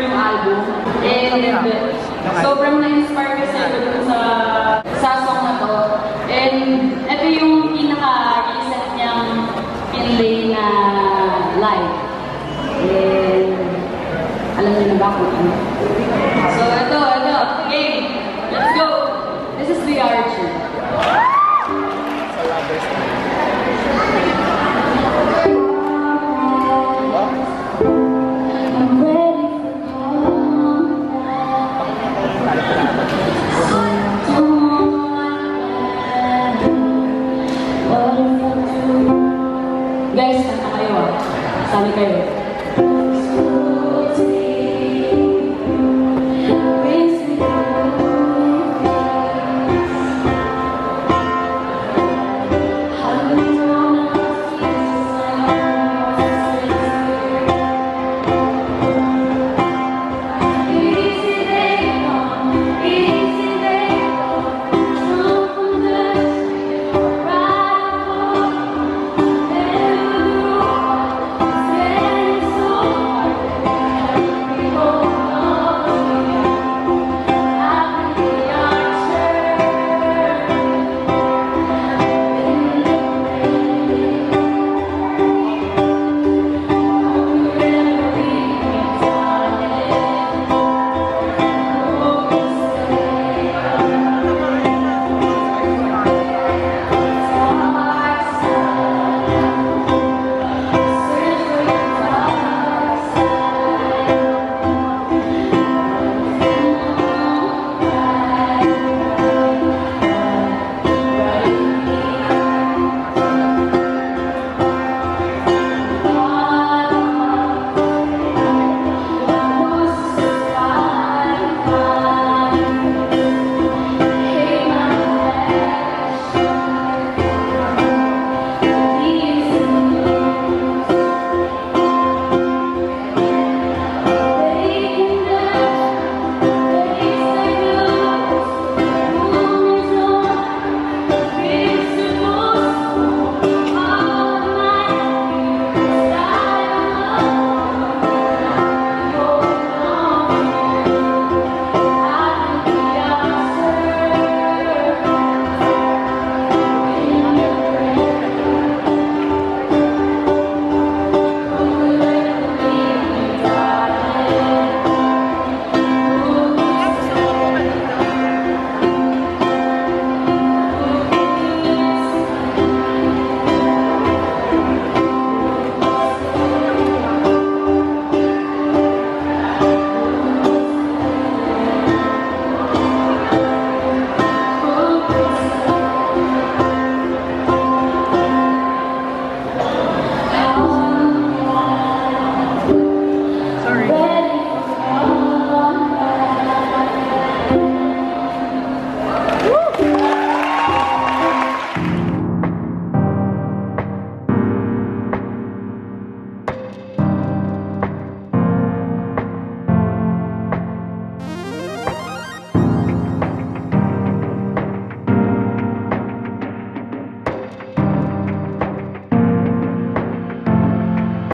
yung album. And sobrang na-inspire kasi ako dun sa, sa song na to. And ito yung pinaka-recent niyang pinlay na live. And alam niyo na ba kung ano? तालिका है।